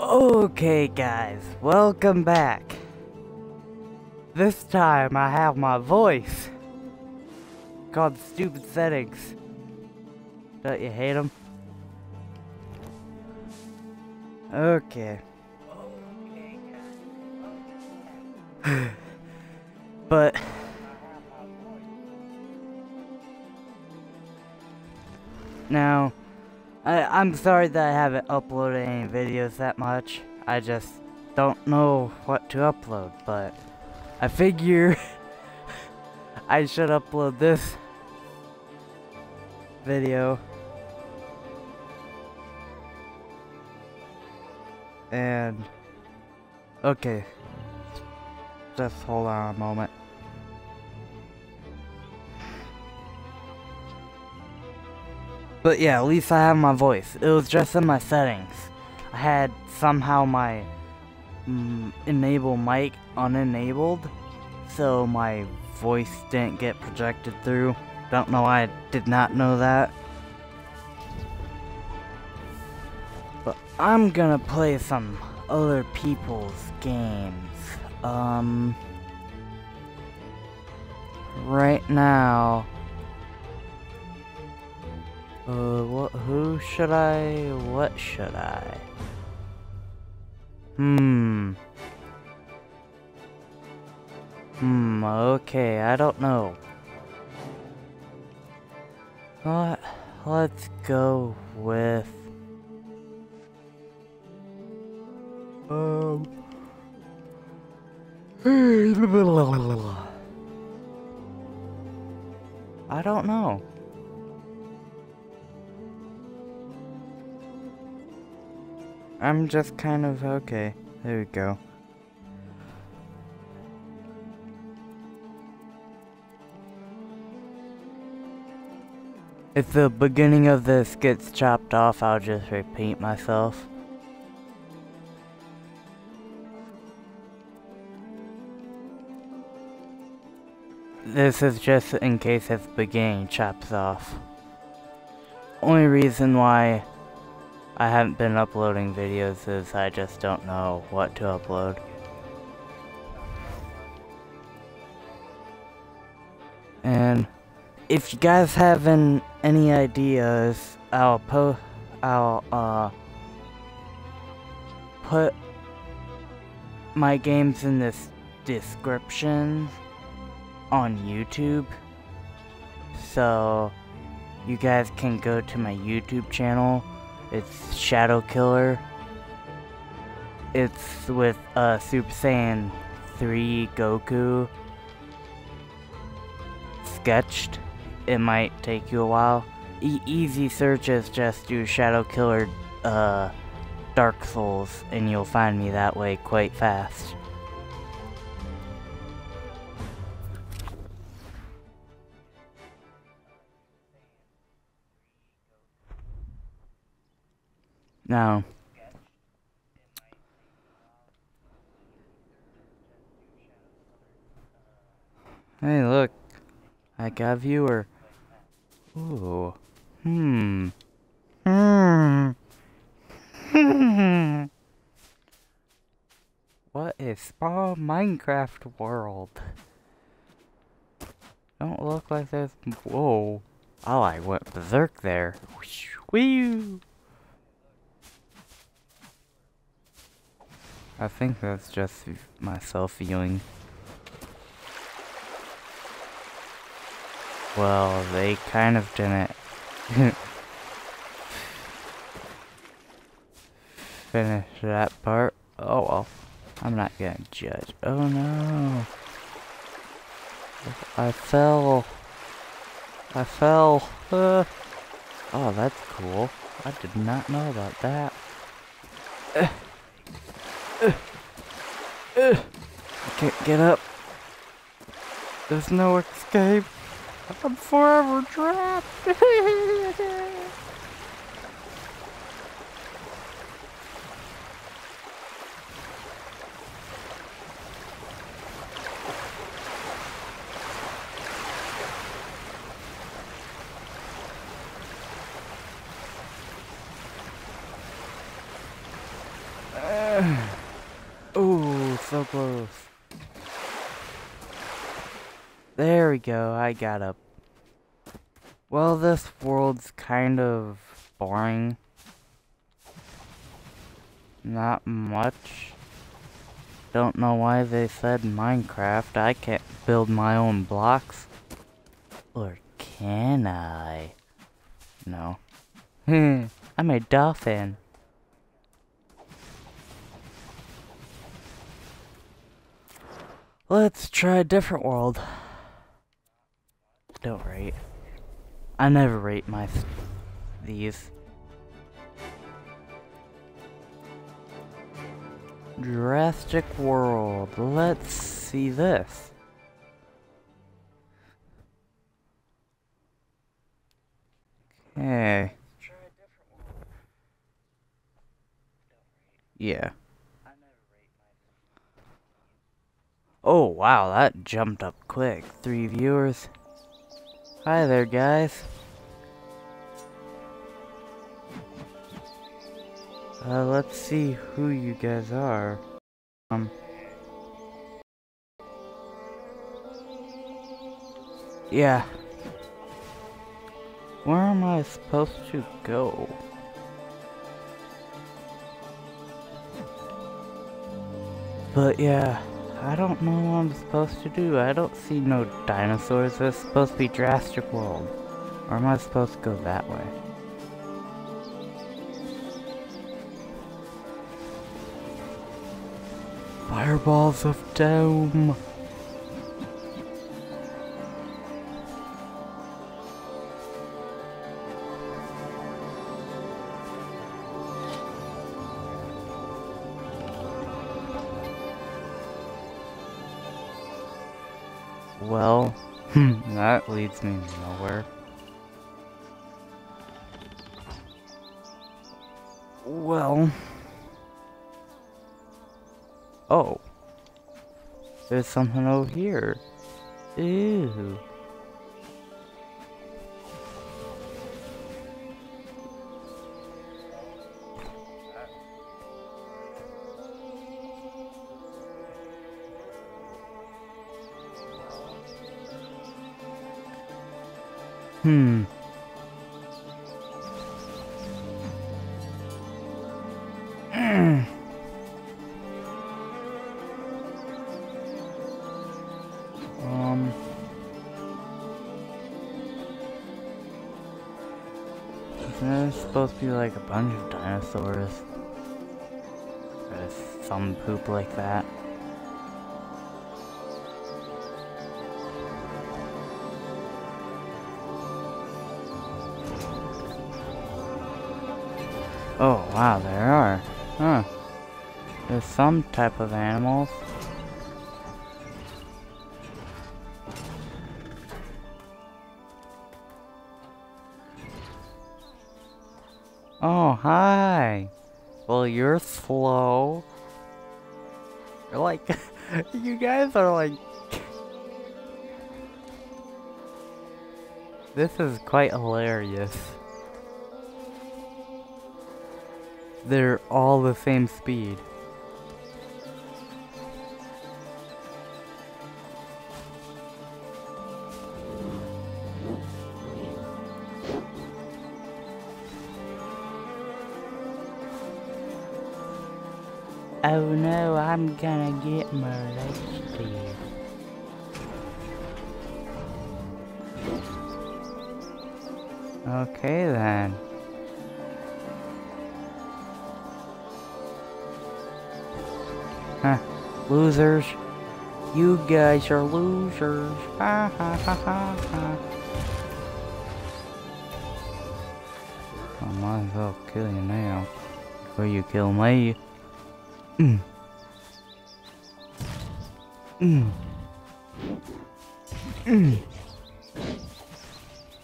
Okay, guys, welcome back. This time I have my voice. Called Stupid Settings. Don't you hate them? Okay. but. Now. I, I'm sorry that I haven't uploaded any videos that much. I just don't know what to upload, but I figure I should upload this video. And, okay, just hold on a moment. But yeah, at least I have my voice. It was just in my settings. I had somehow my mm, enable mic unenabled, so my voice didn't get projected through. Don't know why I did not know that. But I'm gonna play some other people's games. Um, right now. Uh, what, who should I, what should I? Hmm. Hmm, okay, I don't know. What, let's go with... Um... I don't know. I'm just kind of okay. There we go. If the beginning of this gets chopped off, I'll just repeat myself. This is just in case the beginning chops off. Only reason why I haven't been uploading videos as I just don't know what to upload. And if you guys have an, any ideas, I'll po I'll uh put my games in this description on YouTube. So you guys can go to my YouTube channel it's Shadow Killer. It's with uh, Super Saiyan 3 Goku sketched. It might take you a while. E easy searches just do Shadow Killer uh, Dark Souls and you'll find me that way quite fast. Now, hey, look, I got a viewer. Ooh, hmm, hmm, hmm. What is small Minecraft world? Don't look like there's. Whoa! Oh, I went berserk there. Whee! I think that's just myself viewing. Well, they kind of didn't finish that part. Oh well, I'm not gonna judge. Oh no. I fell. I fell. Uh. Oh, that's cool. I did not know about that. Uh. I can't get up. There's no escape. I'm forever trapped. go, I got up. Well, this world's kind of boring. Not much. Don't know why they said Minecraft. I can't build my own blocks. Or can I? No. Hmm, I'm a dolphin. Let's try a different world. Don't rate. I never rate my these. Jurassic World. Let's see this. Okay. Yeah. Oh, wow, that jumped up quick. Three viewers. Hi there, guys. Uh, let's see who you guys are. Um. Yeah. Where am I supposed to go? But yeah. I don't know what I'm supposed to do. I don't see no dinosaurs. It's supposed to be Jurassic World. Or am I supposed to go that way? Fireballs of doom. That leads me nowhere. Well... Oh. There's something over here. Ew. Hmm. um. There's supposed to be like a bunch of dinosaurs. Or some poop like that. Wow, there are. Huh. There's some type of animals. Oh, hi. Well, you're slow. You're like, you guys are like... this is quite hilarious. They're all the same speed. Oh no, I'm gonna get molested. Okay then. Huh. Losers. You guys are losers. Ha ha ha ha ha. I might as well kill you now. Before you kill me. Mm. Mm. Mm.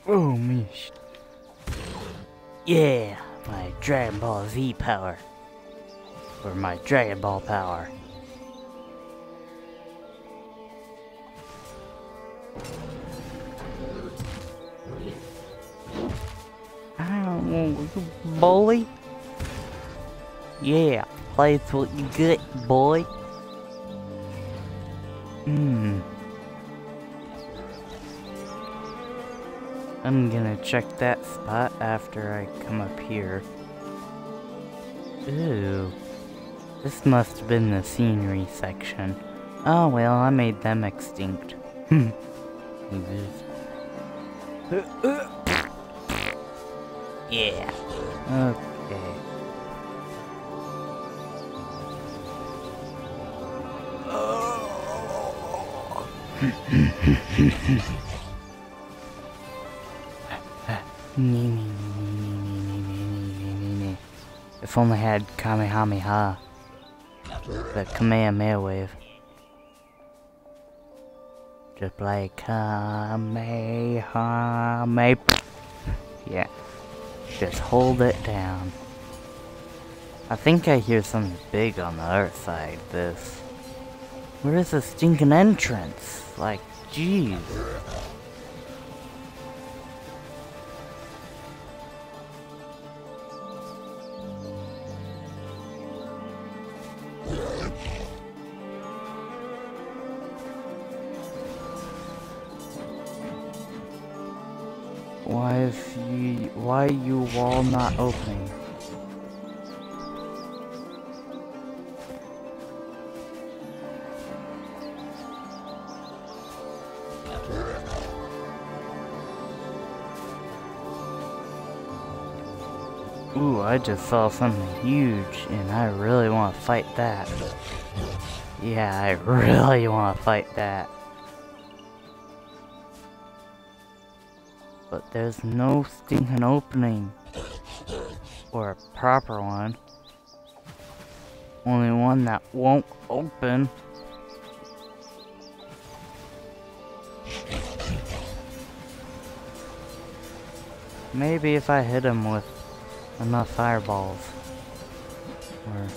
Oh, me. Yeah, my Dragon Ball Z power. Or my Dragon Ball power. Bully? Yeah. place what you get, boy. Hmm. I'm gonna check that spot after I come up here. Ooh. This must have been the scenery section. Oh well, I made them extinct. Hmm. yeah. Okay. if only I had Kamehameha. The Kamehameha wave. Just like Kamehameha. Yeah. Just hold it down. I think I hear something big on the other side this. Where is the stinking entrance? Like, jeez. Why is you why you wall not opening? Ooh, I just saw something huge and I really want to fight that. Yeah, I really want to fight that. But there's no stinking opening. Or a proper one. Only one that won't open. Maybe if I hit him with enough fireballs. Or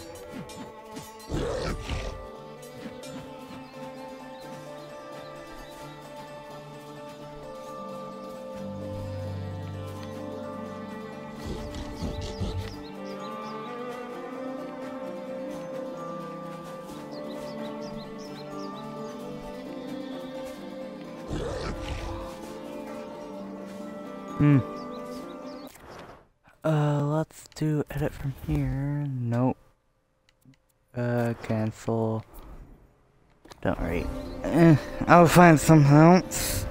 Don't worry. Eh, I'll find something else.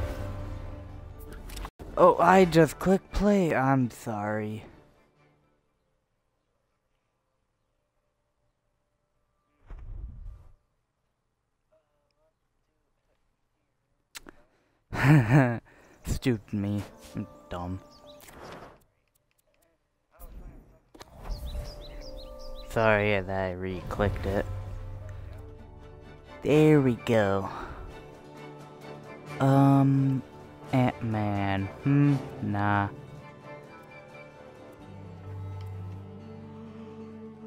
Oh, I just click play. I'm sorry. Stupid me. I'm dumb. Sorry that I re-clicked it. There we go. Um, Ant-Man. Hmm, nah.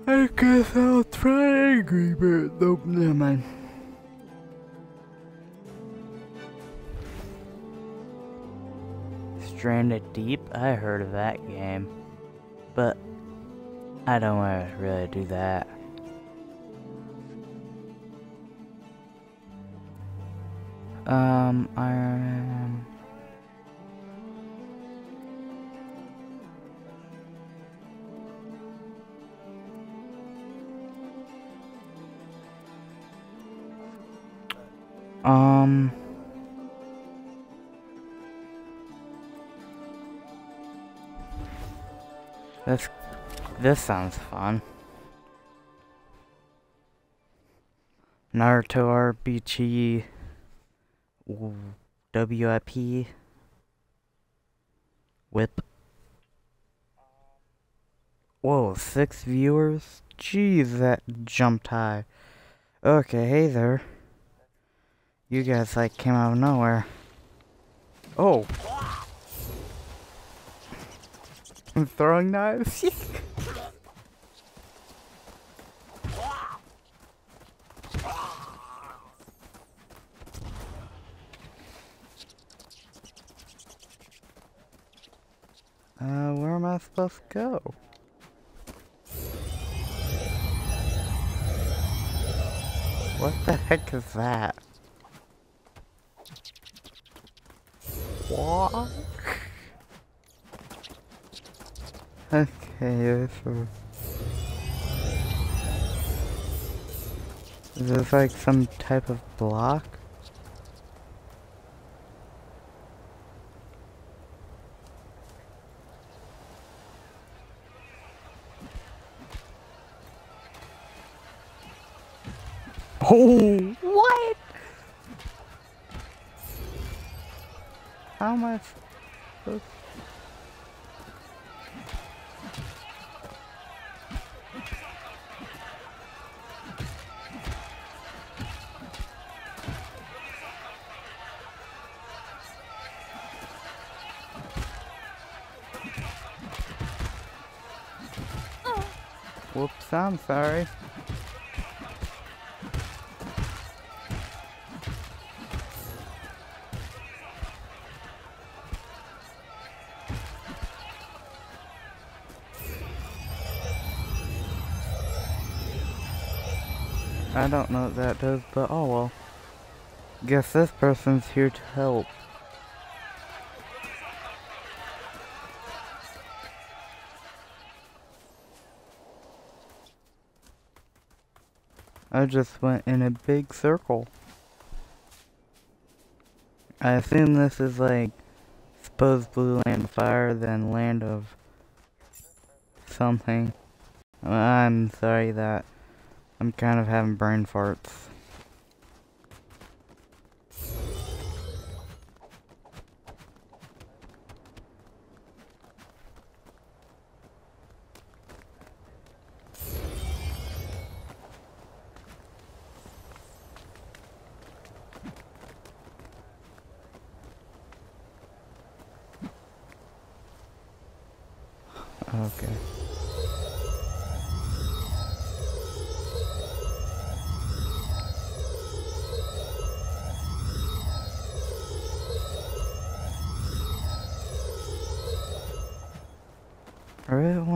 I guess I'll try Angry Bird. Nope, never mind. Stranded Deep? I heard of that game. But I don't want to really do that. Um, Iron Um... This, this sounds fun. Naruto RPG WIP Whip. Whoa, six viewers? Jeez, that jumped high. Okay, hey there. You guys like came out of nowhere. Oh. I'm throwing knives. supposed to go? What the heck is that? What? okay, this is... Is this like some type of block? Oh, what? How much? Whoops, I'm sorry. I don't know what that does, but oh well. Guess this person's here to help. I just went in a big circle. I assume this is like, supposed blue land fire, then land of something. I'm sorry that I'm kind of having brain farts.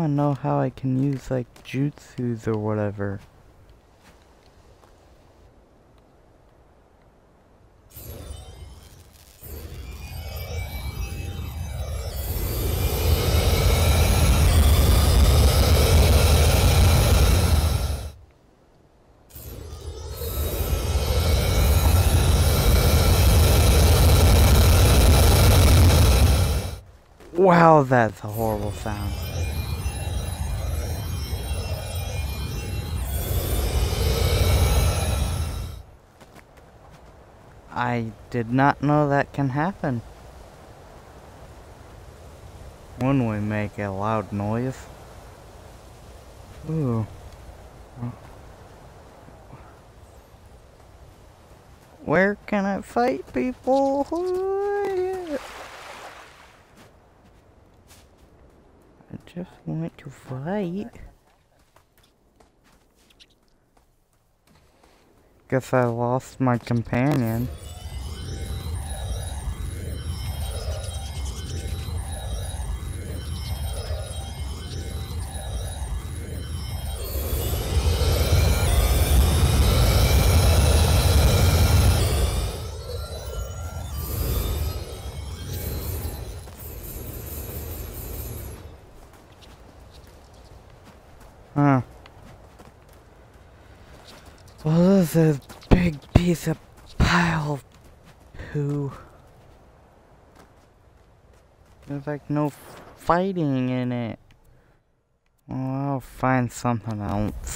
Want to know how I can use like jutsus or whatever. Wow, that's a horrible sound. I did not know that can happen. When we make a loud noise. Ooh. Where can I fight people? I just want to fight. Guess I lost my companion. A big piece of pile of poo. There's like no fighting in it. Well, I'll find something else.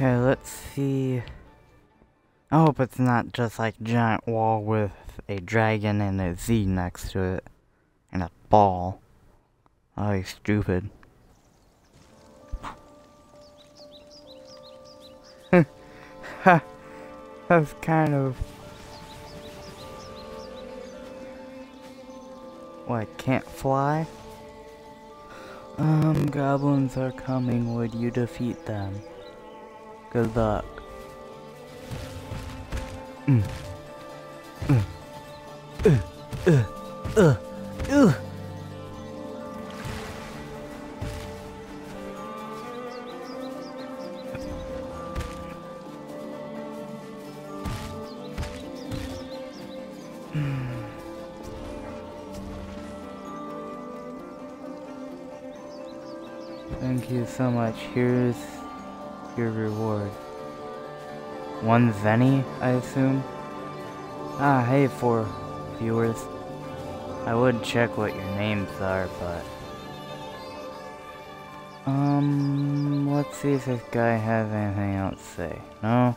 Okay, let's see. I hope it's not just like giant wall with a dragon and a Z next to it. And a ball. Oh, you stupid. That's kind of... What, can't fly? Um, goblins are coming. Would you defeat them? Good luck. Uh, uh, uh, uh. Thank you so much. Here's your reward. One Zenny, I assume? Ah, hey, for viewers. I would check what your names are, but... Um, let's see if this guy has anything else to say. No?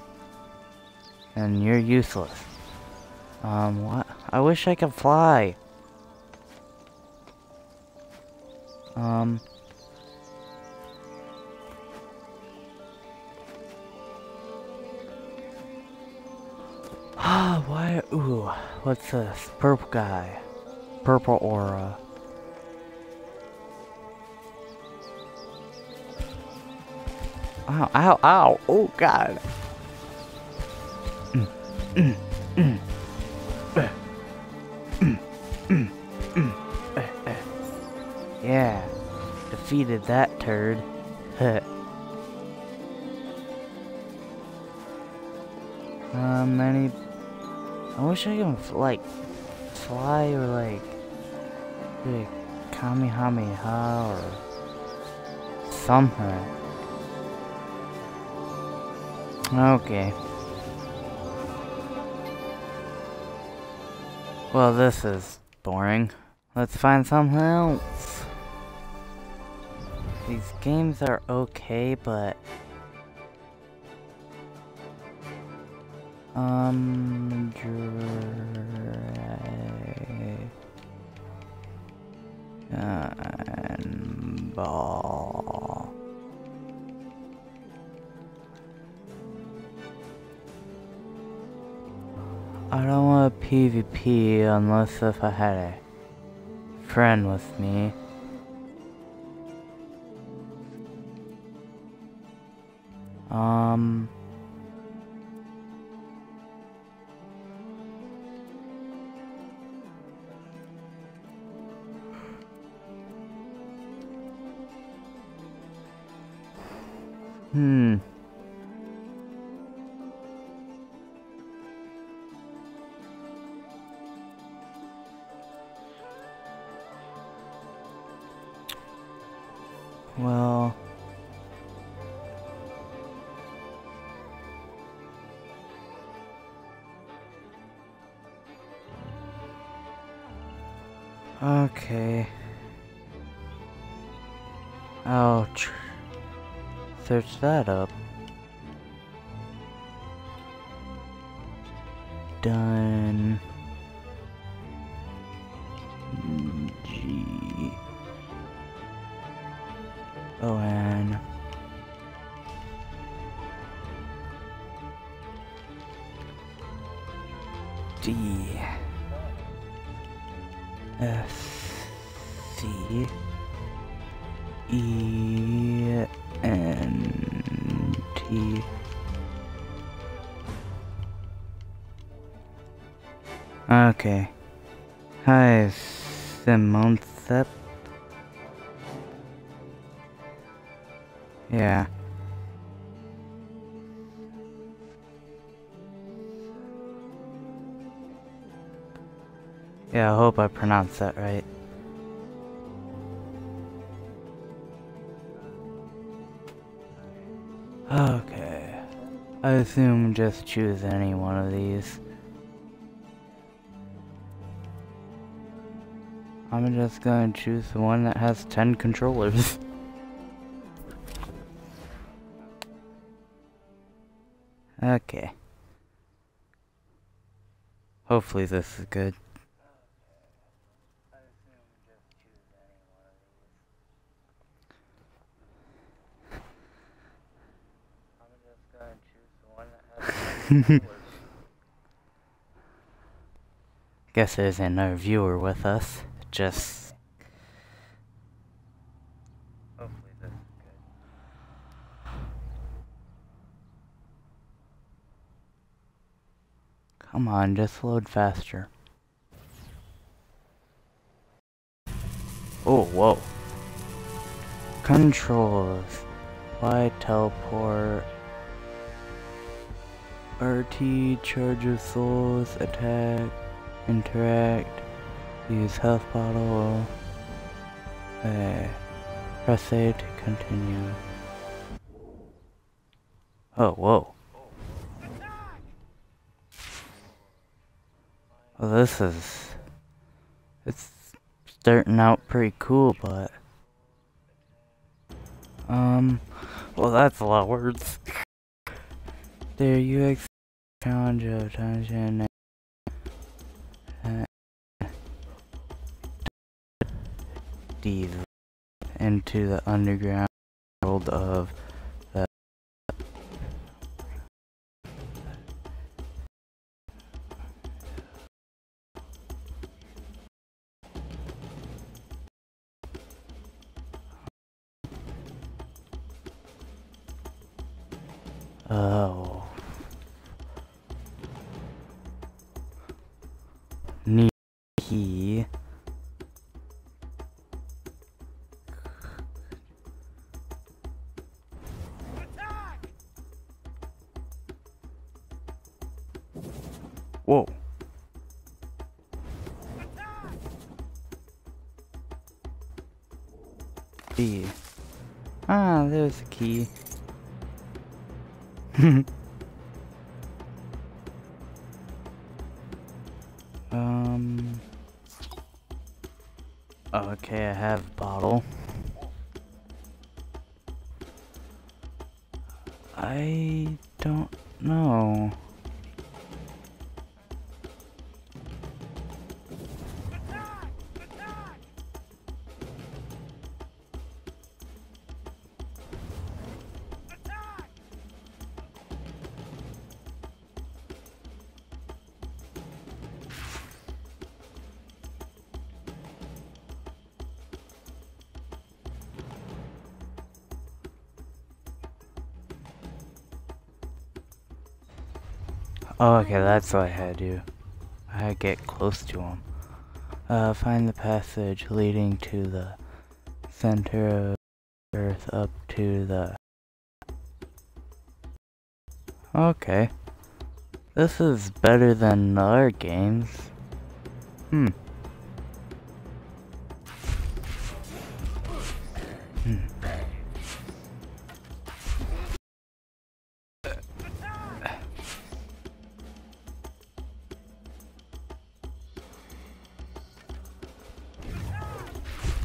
And you're useless. Um, what? I wish I could fly. Um... why? Ooh, what's this? Purple guy. Purple aura. Ow, ow, ow. Oh, God. Yeah, defeated that turd. um, any I wish I could, like, fly or, like, like Kamehameha or something. Okay. Well, this is boring. Let's find something else. These games are okay, but Um, Dragon Ball. I don't want a PvP unless if I had a friend with me. Um... Hmm. Well... Okay. Ouch search that up. Yeah. Yeah, I hope I pronounced that right. Okay. I assume just choose any one of these. I'm just gonna choose the one that has 10 controllers. Okay. Hopefully this is good. Guess there's another viewer with us. Just. Hopefully this is good. Come on, just load faster. Oh, whoa. Controls. Why teleport? RT, charge of souls, attack, interact, use health bottle, uh, press A to continue. Oh, whoa. Well, this is... It's starting out pretty cool, but... Um... Well, that's a lot of words. There, you challenge of attention into the underground world of Oh. Whoa. B. Ah, there's a key. Oh, okay, that's what I had to do. I had to get close to him. Uh, find the passage leading to the center of Earth up to the... Okay. This is better than other games. Hmm.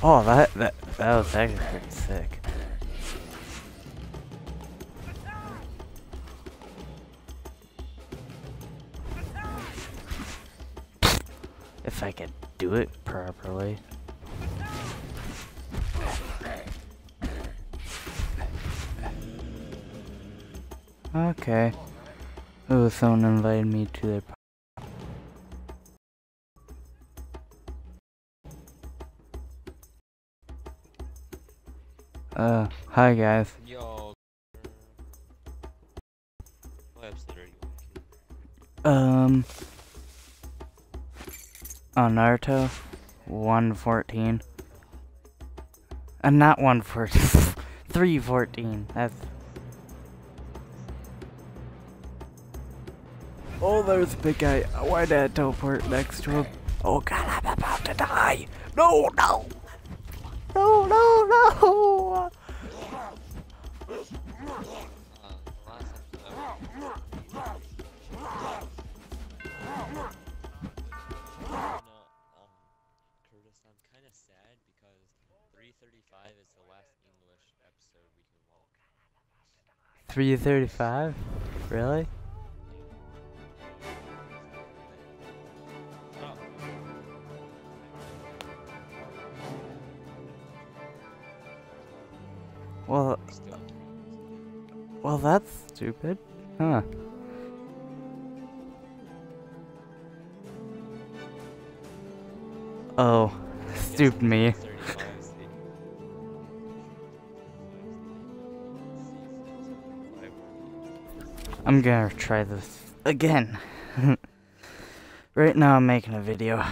Oh, that that that was actually pretty sick. If I could do it properly. Okay. Oh, someone invited me to their Uh, hi guys. Yo. What episode are you Um, on Naruto, 114. Uh, not 114, 314. That's. Oh, there's a big guy. Why did I teleport next to him? Oh god, I'm about to die! No, no! No, no, no! honest, I'm kind of sad because 335 is the last English episode we can watch. 335? Really? Well, well, that's stupid, huh? Oh stupid me. 35 is the- I'm gonna try this again. right now I'm making a video.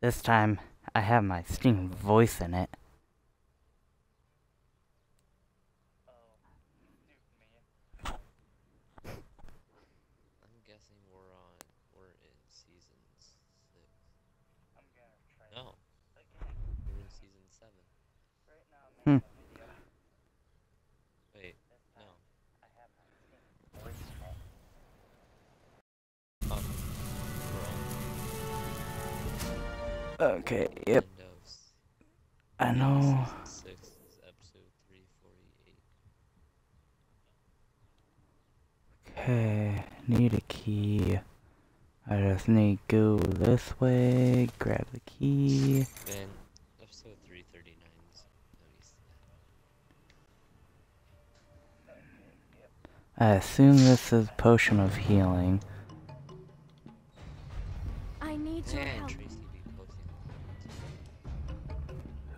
This time I have my Steam voice in it. I'm guessing we're on. We're in season six. No. We're in season seven. Hmm. Wait. No. Oh. We're on Okay, yep, I know. Okay, need a key. I just need to go this way, grab the key. Man, episode three thirty-nine is. I assume this is potion of healing. I need your help.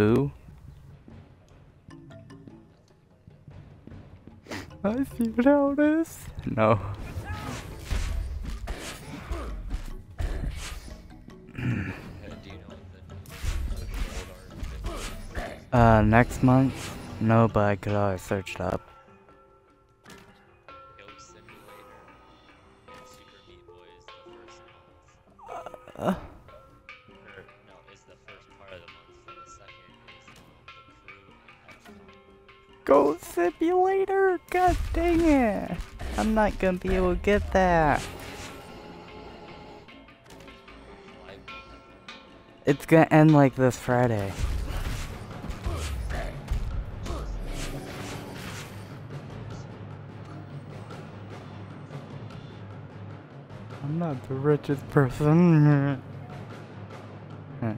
Who? I see what how it is. No. Uh, do you know what the old art Uh, next month? No, but I could always search it up. Goat Go simulator! God dang it! I'm not gonna be able to get that. It's gonna end like this Friday. I'm not the richest person. Hmm.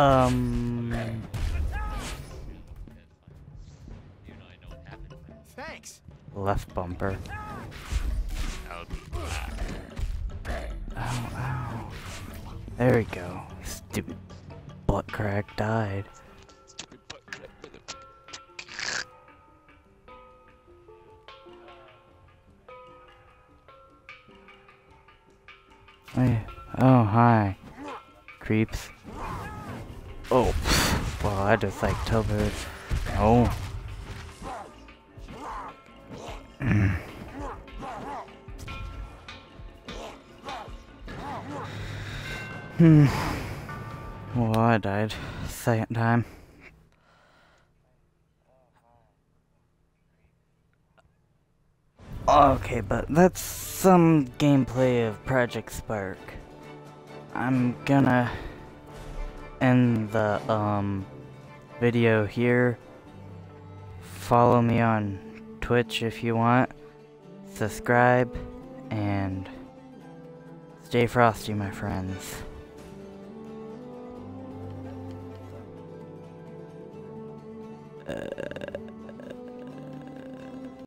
Um. You know, I know what happened. Thanks. Left bumper. I'll be back. Ow, ow. There we go. Stupid butt crack died. Stupid butt Oh, hi. Creeps. Oh, well, I just like Toby. Oh. hmm. Well, I died. Second time. Okay, but that's some gameplay of Project Spark. I'm gonna end the um video here. Follow me on Twitch if you want. Subscribe and stay frosty, my friends.